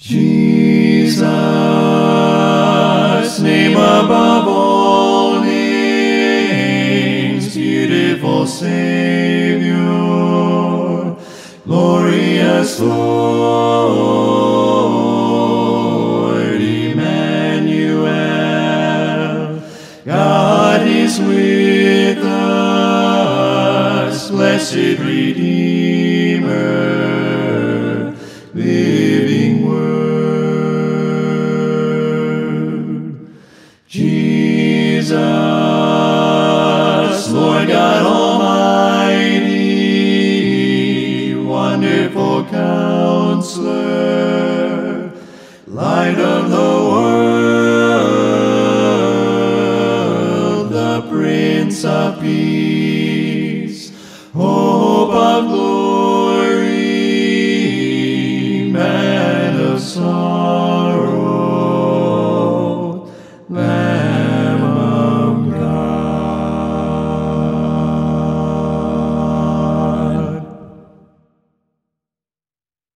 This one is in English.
Jesus, name above all names, beautiful Savior, glorious Lord, Emmanuel, God is with us, blessed Redeemer, Jesus, Lord God Almighty, wonderful counselor, light of the world, the Prince of Peace, hope of glory, man of song.